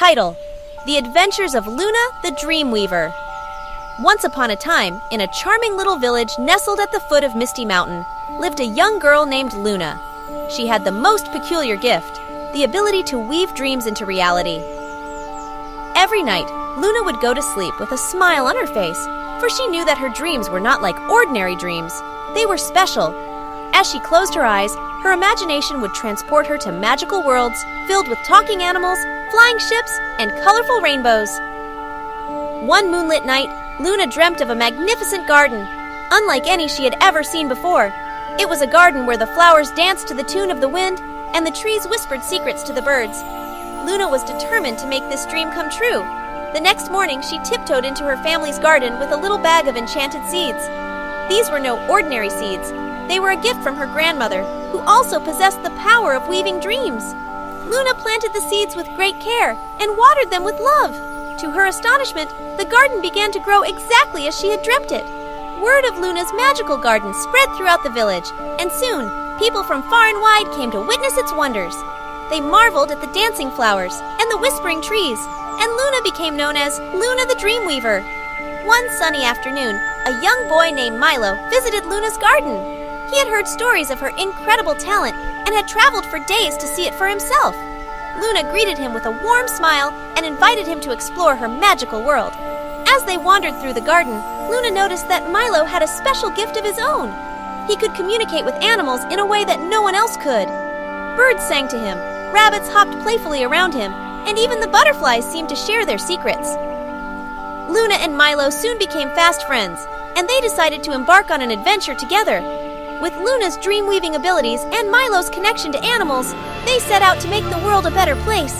Title The Adventures of Luna the Dreamweaver. Once upon a time, in a charming little village nestled at the foot of Misty Mountain, lived a young girl named Luna. She had the most peculiar gift the ability to weave dreams into reality. Every night, Luna would go to sleep with a smile on her face, for she knew that her dreams were not like ordinary dreams. They were special. As she closed her eyes, her imagination would transport her to magical worlds filled with talking animals, flying ships, and colorful rainbows. One moonlit night, Luna dreamt of a magnificent garden, unlike any she had ever seen before. It was a garden where the flowers danced to the tune of the wind and the trees whispered secrets to the birds. Luna was determined to make this dream come true. The next morning, she tiptoed into her family's garden with a little bag of enchanted seeds. These were no ordinary seeds. They were a gift from her grandmother, who also possessed the power of weaving dreams. Luna planted the seeds with great care and watered them with love. To her astonishment, the garden began to grow exactly as she had dreamt it. Word of Luna's magical garden spread throughout the village, and soon people from far and wide came to witness its wonders. They marveled at the dancing flowers and the whispering trees, and Luna became known as Luna the Dreamweaver. One sunny afternoon, a young boy named Milo visited Luna's garden. He had heard stories of her incredible talent and had traveled for days to see it for himself. Luna greeted him with a warm smile and invited him to explore her magical world. As they wandered through the garden, Luna noticed that Milo had a special gift of his own. He could communicate with animals in a way that no one else could. Birds sang to him, rabbits hopped playfully around him, and even the butterflies seemed to share their secrets. Luna and Milo soon became fast friends, and they decided to embark on an adventure together. With Luna's dream weaving abilities and Milo's connection to animals, they set out to make the world a better place.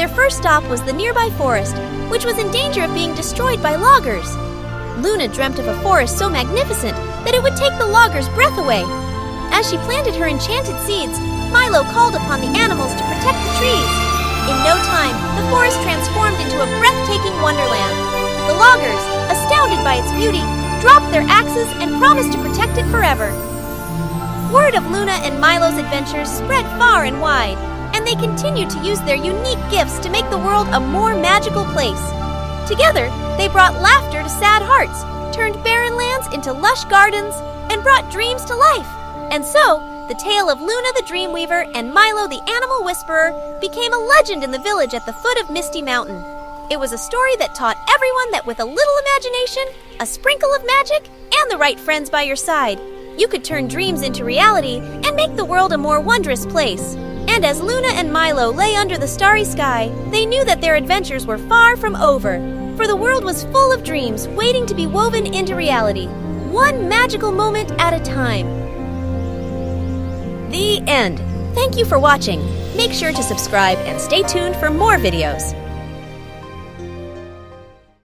Their first stop was the nearby forest, which was in danger of being destroyed by loggers. Luna dreamt of a forest so magnificent that it would take the loggers' breath away. As she planted her enchanted seeds, Milo called upon the animals to protect the trees. In no time, the forest transformed into a breathtaking wonderland. The loggers, astounded by its beauty, dropped their axes and promised to protect it forever. Word of Luna and Milo's adventures spread far and wide, and they continued to use their unique gifts to make the world a more magical place. Together, they brought laughter to sad hearts, turned barren lands into lush gardens, and brought dreams to life. And so, the tale of Luna the Dreamweaver and Milo the Animal Whisperer became a legend in the village at the foot of Misty Mountain. It was a story that taught everyone that with a little imagination, a sprinkle of magic, and the right friends by your side, you could turn dreams into reality and make the world a more wondrous place. And as Luna and Milo lay under the starry sky, they knew that their adventures were far from over, for the world was full of dreams waiting to be woven into reality, one magical moment at a time. The end. Thank you for watching. Make sure to subscribe and stay tuned for more videos.